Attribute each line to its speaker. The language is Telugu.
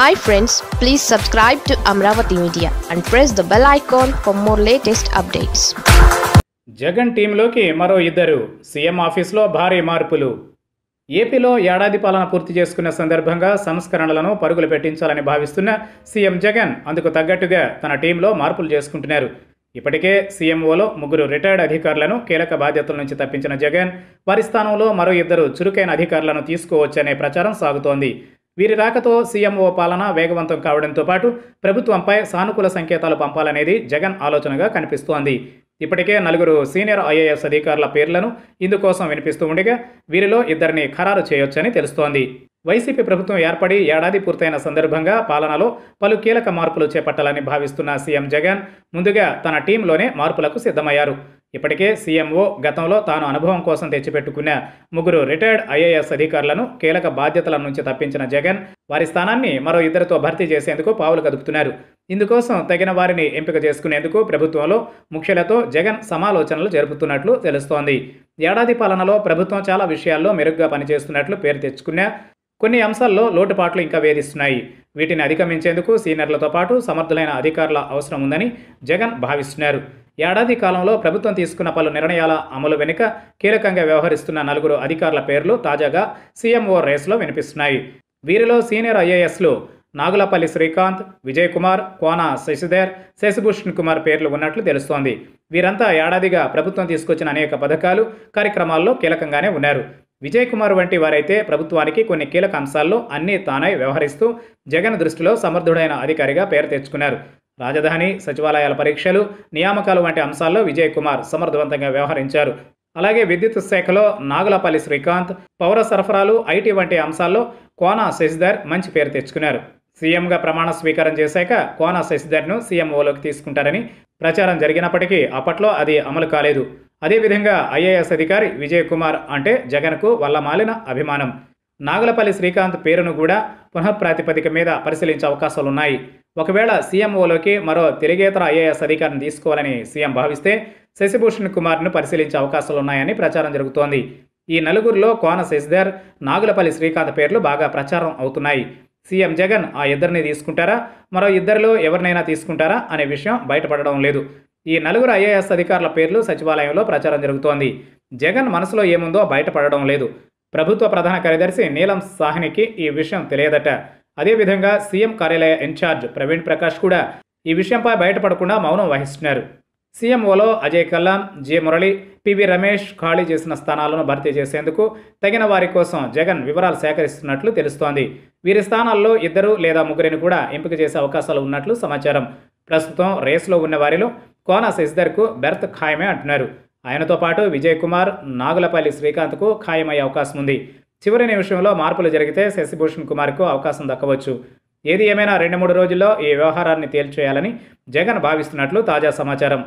Speaker 1: Hi friends please subscribe to Amaravati media and press the bell icon for more latest updates
Speaker 2: Jagan టీంలోకి మరో ఇద్దరు సీఎం ఆఫీస్లో భారీ మార్పులు. ఏపీలో ఏడాది పాలన పూర్తి చేసుకున్న సందర్భంగా సంస్కరణలను పరుగులు పెట్టించాలని భావిస్తున్న సీఎం జగన్ అందుకు తగ్గట్టుగా తన టీంలో మార్పులు చేసుకుంటున్నారు. ఇప్పటికే సీఎంఓలో ముగ్గురు రిటైర్డ్ అధికారులను కీలక బాధ్యతల నుంచి తప్పించిన జగన్ వారి స్థానంలో మరో ఇద్దరు చురుకైన అధికారులను తీసుకోవచ్చనే ప్రచారం సాగుతోంది. వీరి రాకతో సీఎంఓ పాలన వేగవంతం కావడంతో పాటు ప్రభుత్వంపై సానుకూల సంకేతాలు పంపాలనేది జగన్ ఆలోచనగా కనిపిస్తోంది. ఇప్పటికే నలుగురు సీనియర్ ఐఏఎస్ అధికారుల పేర్లను ఇందుకోసం వినిపిస్తూ ఉండగా వీరిలో ఇద్దరిని ఖరారు చేయొచ్చని తెలుస్తోంది. వైసీపీ ప్రభుత్వం ఏర్పడి ఏడాది పూర్తయిన సందర్భంగా పాలనలో పలు కీలక మార్పులు చేపట్టాలని భావిస్తున్న సీఎం జగన్ ముందుగా తన టీంలోనే మార్పులకు సిద్ధమయ్యారు. ఇప్పటికే సీఎంఓ గతంలో తాను అనుభవం కోసం తెచ్చిపెట్టుకున్న ముగ్గురు రిటైర్డ్ ఐఏఎస్ అధికారులను కీలక బాధ్యతల నుంచి తప్పించిన జగన్ వారి స్థానాన్ని మరో ఇద్దరితో భర్తీ చేసేందుకు పావులు కదుపుతున్నారు. ఇందుకోసం తగిన వారిని ఎంపిక చేసుకునేందుకు ప్రభుత్వంలో ముఖ్యులతో జగన్ సమాలోచనలు జరుపుతున్నట్లు తెలుస్తోంది. ఏడాది పాలనలో ప్రభుత్వం చాలా విషయాల్లో మెరుగ్గా పనిచేస్తున్నట్లు పేరు తెచ్చుకున్న కొన్ని అంశాల్లో లోటుపాట్లు ఇంకా వేధిస్తున్నాయి. వీటిని అధిగమించేందుకు సీనియర్లతో పాటు సమర్థులైన అధికారుల అవసరం ఉందని జగన్ భావిస్తున్నారు. ఏడాది కాలంలో ప్రభుత్వం తీసుకున్న పలు నిర్ణయాల అమలు వెనుక కీలకంగా వ్యవహరిస్తున్న నలుగురు అధికారుల పేర్లు తాజాగా సీఎంఓ రేస్లో వినిపిస్తున్నాయి. వీరిలో సీనియర్ ఐఏఎస్లు నాగులపల్లి శ్రీకాంత్ విజయ్ కుమార్ కోన శశిధర్ శశిభూషణ్ కుమార్ పేర్లు ఉన్నట్లు తెలుస్తోంది. వీరంతా ఏడాదిగా ప్రభుత్వం తీసుకొచ్చిన అనేక పథకాలు కార్యక్రమాల్లో కీలకంగానే ఉన్నారు. విజయ్ కుమార్ వంటి వారైతే ప్రభుత్వానికి కొన్ని కీలక అంశాల్లో అన్నీ తానై వ్యవహరిస్తూ జగన్ దృష్టిలో సమర్థుడైన అధికారిగా పేరు తెచ్చుకున్నారు. రాజధాని సచివాలయాల పరీక్షలు నియామకాలు వంటి అంశాల్లో విజయ్ కుమార్ సమర్థవంతంగా వ్యవహరించారు. అలాగే విద్యుత్ శాఖలో నాగులపల్లి శ్రీకాంత్ పౌర సరఫరాలు ఐటీ వంటి అంశాల్లో కోన శశిధర్ మంచి పేరు తెచ్చుకున్నారు. సీఎంగా ప్రమాణ స్వీకారం చేశాక కోన శశిధర్ను సీఎంఓలోకి తీసుకుంటారని ప్రచారం జరిగినప్పటికీ అప్పట్లో అది అమలు కాలేదు. అదేవిధంగా ఐఏఎస్ అధికారి విజయ్ కుమార్ అంటే జగన్కు వల్లమాలిన అభిమానం. నాగలపల్లి శ్రీకాంత్ పేరును కూడా పునఃప్రాతిపదిక మీద పరిశీలించే అవకాశాలున్నాయి. ఒకవేళ సీఎంఓలోకి మరో తెలుగేతర ఐఏఎస్ అధికారిని తీసుకోవాలని సీఎం భావిస్తే శశిభూషణ్ కుమార్ను పరిశీలించే అవకాశాలున్నాయని ప్రచారం జరుగుతోంది. ఈ నలుగురిలో కోన శశిధర్ నాగులపల్లి శ్రీకాంత్ పేర్లు బాగా ప్రచారం అవుతున్నాయి. సీఎం జగన్ ఆ ఇద్దరిని తీసుకుంటారా? మరో ఇద్దరిలో ఎవరినైనా తీసుకుంటారా? అనే విషయం బయటపడడం లేదు. ఈ నలుగురు ఐఏఎస్ అధికారుల పేర్లు సచివాలయంలో ప్రచారం జరుగుతోంది. జగన్ మనసులో ఏముందో బయటపడడం లేదు. ప్రభుత్వ ప్రధాన కార్యదర్శి నీలం సాహ్నికి ఈ విషయం తెలియదట. అదేవిధంగా సీఎం కార్యాలయ ఇన్ఛార్జ్ ప్రవీణ్ ప్రకాష్ కూడా ఈ విషయంపై బయటపడకుండా మౌనం వహిస్తున్నారు. సీఎంఓలో అజయ్ కల్లాం జె మురళి పివి రమేష్ ఖాళీ చేసిన స్థానాలను భర్తీ చేసేందుకు తగిన వారి కోసం జగన్ వివరాలు సేకరిస్తున్నట్లు తెలుస్తోంది. వీరి స్థానాల్లో ఇద్దరు లేదా ముగ్గురిని కూడా ఎంపిక చేసే అవకాశాలు ఉన్నట్లు సమాచారం. ప్రస్తుతం రేసులో ఉన్న వారిలో కోన శశిధర్కు బెర్త్ ఖాయమే అంటున్నారు. ఆయనతో పాటు విజయ్ కుమార్ నాగులపల్లి శ్రీకాంత్కు ఖాయమయ్యే అవకాశం ఉంది. చివరి నిమిషంలో మార్పులు జరిగితే శశిభూషణ్ కుమార్కు అవకాశం దక్కవచ్చు. ఏది ఏమైనా రెండు మూడు రోజుల్లో ఈ వ్యవహారాన్ని తేల్చేయాలని జగన్ భావిస్తున్నట్లు తాజా సమాచారం.